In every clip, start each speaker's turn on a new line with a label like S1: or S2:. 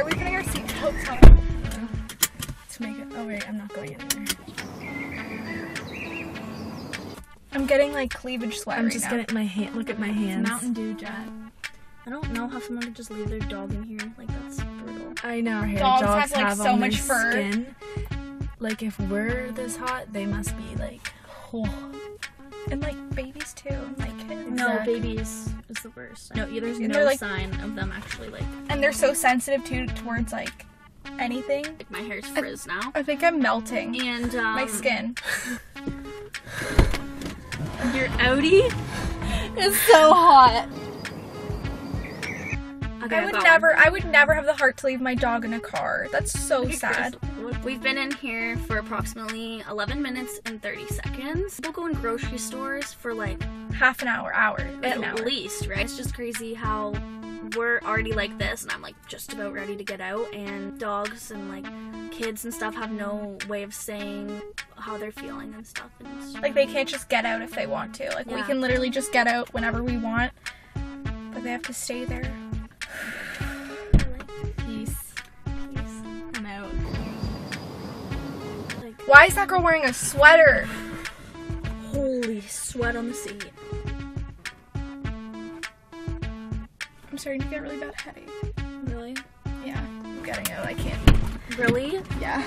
S1: Are we putting our seatbelts on?
S2: Make it. Oh wait, I'm not going in there.
S1: I'm getting like cleavage sweat. I'm right just now.
S2: getting my hand. Look at my hands. Mountain
S3: Dew jet. I don't know how someone could just leave their dog in here. Like that's brutal.
S2: I know. Dogs, dogs have like so much fur. Skin. Like if we're this hot, they must be like. Oh.
S1: And like babies too. Like exactly. no
S3: babies worst. No, there's And no like- sign of them actually like.
S1: And they're so sensitive too towards like anything. Like
S3: my hair's frizz now. I
S1: think I'm melting.
S3: And um, My skin. Your Audi
S1: is so hot.
S3: Okay, I would never I would
S1: never have the heart to leave my dog in a car. That's so one. sad.
S3: We've been in here for approximately 11 minutes and 30 seconds. We'll go in grocery stores for like
S1: Half an hour, hour, at an hour.
S3: least, right? It's just crazy how we're already like this and I'm like just about ready to get out and dogs and like kids and stuff have no way of saying how they're feeling and stuff and Like
S1: they can't just get out if they want to. Like we can literally just get out whenever we want. But they have to stay there. Why is that girl wearing a sweater?
S3: holy sweat on the seat.
S1: I'm starting to get a really bad headache.
S3: Really?
S1: Yeah, I'm getting it. I can't.
S3: Really?
S1: Yeah.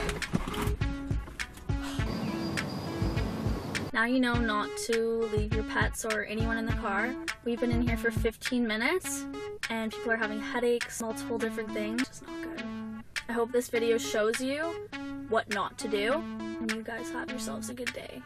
S3: Now you know not to leave your pets or anyone in the car. We've been in here for 15 minutes and people are having headaches, multiple different things. It's just not good. I hope this video shows you what not to do and you guys have yourselves a good day.